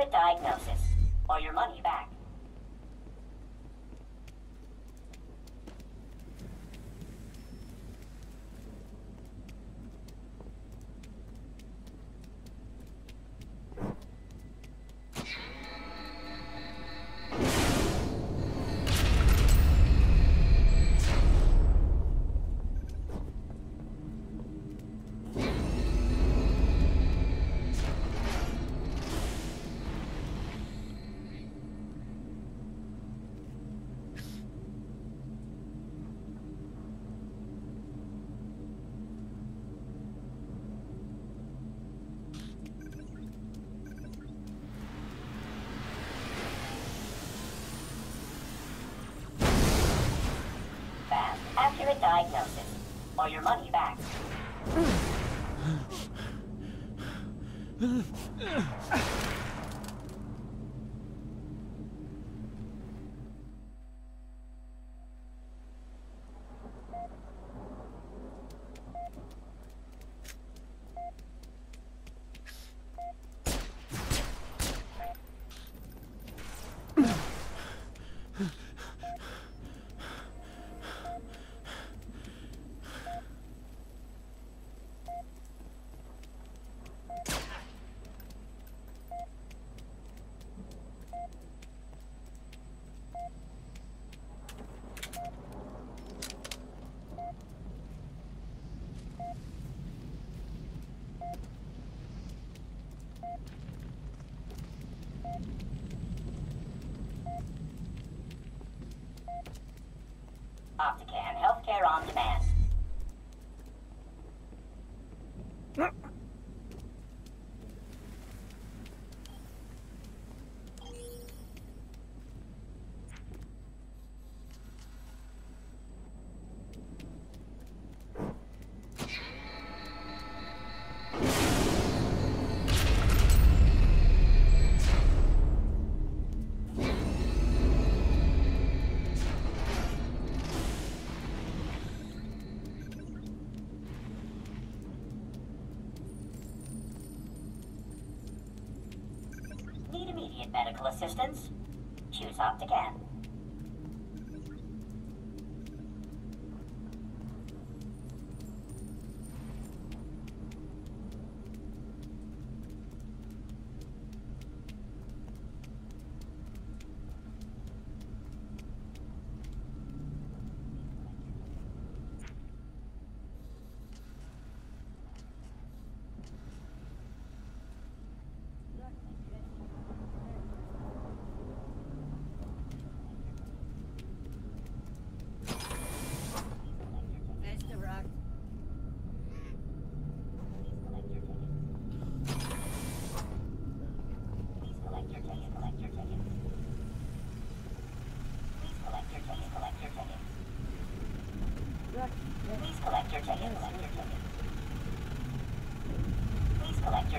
accurate diagnosis, or your money. diagnosis, or your money back. medical assistance? Choose opt again.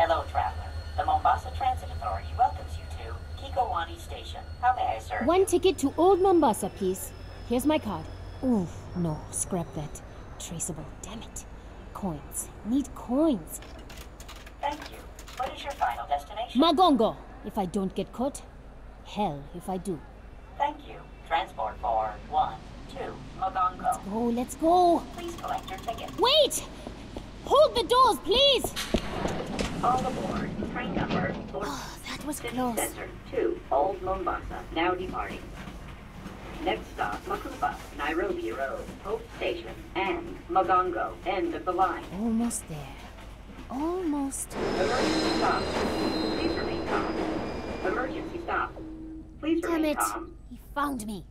Hello, traveler. The Mombasa Transit Authority welcomes you to Kikowani Station. How may I serve One ticket to Old Mombasa, please. Here's my card. Ooh, no, scrap that. Traceable, damn it. Coins. Need coins. Thank you. What is your final destination? Magongo, if I don't get caught. Hell, if I do. Thank you. Transport for 1, 2, Magongo. Go, let's go. Please collect your ticket. Wait! Hold the doors, please! All aboard. Train number 4. Oh, that was City close. Center 2, Old Mombasa. Now departing. Next stop, Makupa, Nairobi Road, Hope Station, and Magongo, End of the line. Almost there. Almost. Emergency stop. Please remain calm. Emergency stop. Please Damn remain it! calm. He found me.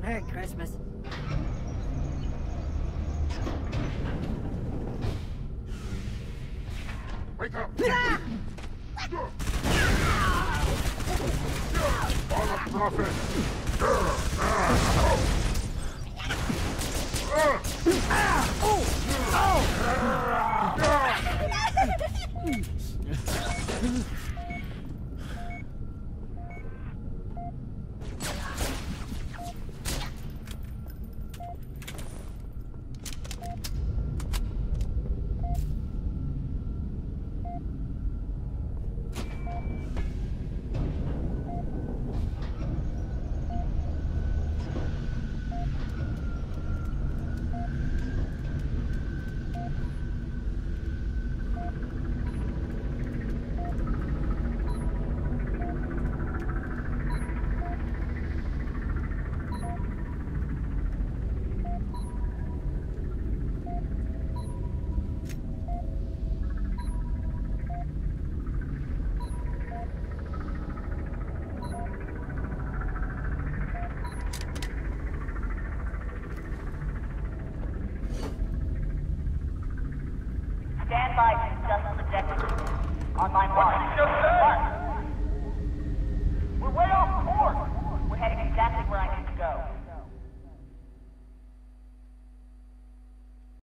Merry Christmas.